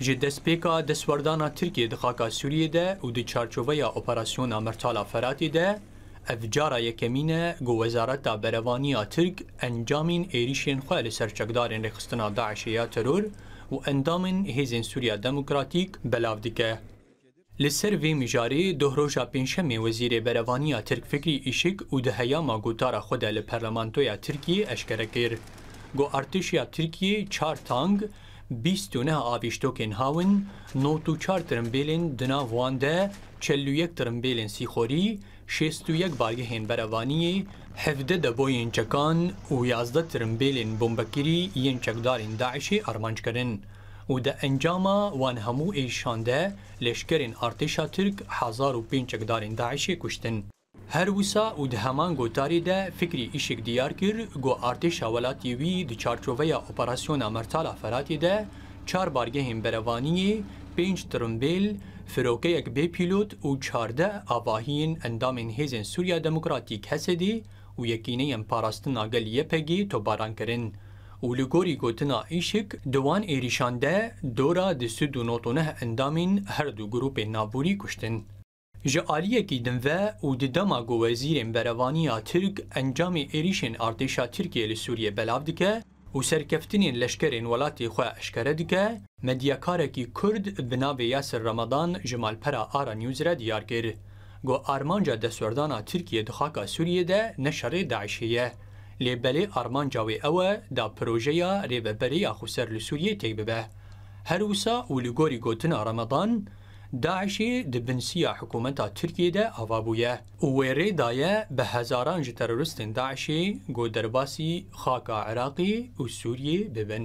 Ji destpêka destwerdana Tirkiyê di xaka Sûriyê de û di çarçoveya operasyona Mertala Feratê de, ev cara yekemîn e ku Wezareta Berevaniya Tirk encamên êrîşên xwe li ser çekdarên rêxistina DAIŞ'ê ya teror û endamên Hêzên Sûriya Demokratîk belav dike. Li ser vê mijarê doh roja pêncşemê Wezîrê Berevaniya Tirk Fikrî Îşik û di heyama gotara xwe de li Parlamentoya Tirkiyê eşkere kir ku artêşa Tirkiyê çar tank, bîst û neh avîştokên hawin, nod û çar tirimbêlên di nav wan de çel û yek tirimbêlên sîxorî, Şêst û yek bargehên berevaniyê, hevdeh deboyên çekan û yazdeh tirimbêlên bombekirî yên çekdarên DAIŞ'ê armanc kirin û di encama wan hemû êrişan de leşkerên artêşa Tirk hezar û pênc çekdarên DAIŞ'ê kuştin. Her wisa û di heman gotarê de Fikrî Îşik diyar kir ku artêşa welatê wî di çarçoveya Operasyona Mertal a Feratê de çar bargehên berevaniyê, pênc tirimbêl, Firokeyek bê pîlot û çardeh avahiyên endamên Hêzên Sûriya Demokratîk, HSD, û Yekîneyên Parastina Gel, YPG, topbaran kirin û li gorî gotina Îşik, di wan êrîşan de dora du sed û nod û neh endamên her du grûpên navborî kuştin. Ji aliyekî din ve û di dema ku wezîrên berevaniya Tirk encamê êrîşên artêşa Tirkiyê li Sûriyê belav dike, û serkeftinên leşkerên welatê xwe eşkere dike, medyakarekî Kurd bi navê Yasir Ramadan ji malpera Ara News re diyar kir, got armanca destwerdana Tirkiyê di xaka Sûriyê de ne şerê DAIŞ'ê ye, lê belê armanca wê ew e da projeya rêveberê ya xweser li Sûriyê têk bibe. Her wisa û li gorî gotina Ramadan, DAIŞ'ê di bin siya hikûmeta Tirkiyê de ava bûye. û wê rê daye bi hezaran ji teroristên DAIŞ'ê ku derbasî xaka Iraqê û Sûriyê bibin.